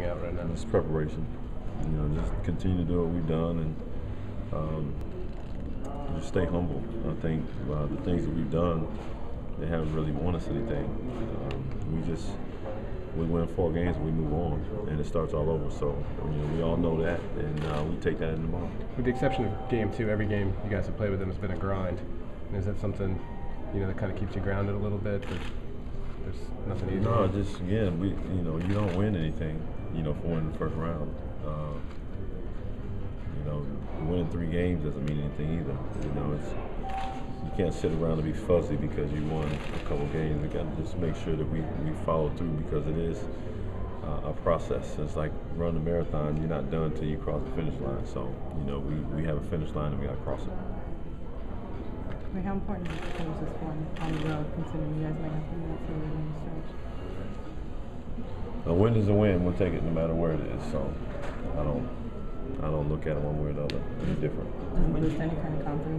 playing out right now? It's preparation. You know, just continue to do what we've done and um, just stay humble. I think uh, the things that we've done, they haven't really won us anything. Um, we just we win four games and we move on, and it starts all over. So you know, we all know that, and uh, we take that in the moment. With the exception of game two, every game you guys have played with them has been a grind. And is that something you know that kind of keeps you grounded a little bit? That there's nothing easy. No, just again, we you know you don't win anything, you know, for in the first round. Uh, you know, winning three games doesn't mean anything either. You know, it's you can't sit around and be fuzzy because you won a couple games. We got to just make sure that we, we follow through because it is uh, a process. It's like running a marathon. You're not done until you cross the finish line. So, you know, we, we have a finish line and we got to cross it. I mean, how important is it to finish this one on the road, considering you guys might have to do that for the stretch? A win is a win. We'll take it no matter where it is. So, I don't I don't look at it one way or the other. It's different. Does it boost any kind of confidence?